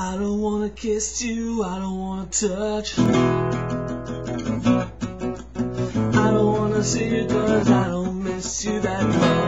I don't wanna kiss you, I don't wanna touch. I don't wanna see you cause I don't miss you that much.